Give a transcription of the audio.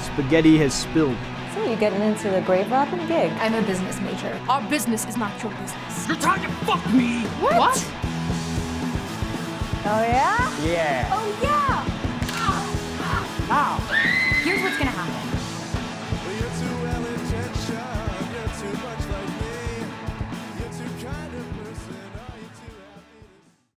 Spaghetti has spilled. So you getting into the grave robbing gig? I'm a business major. Our business is not your business. You're trying to fuck me! What? what? Oh yeah? Yeah. Oh yeah! Ow! Ow! Ow.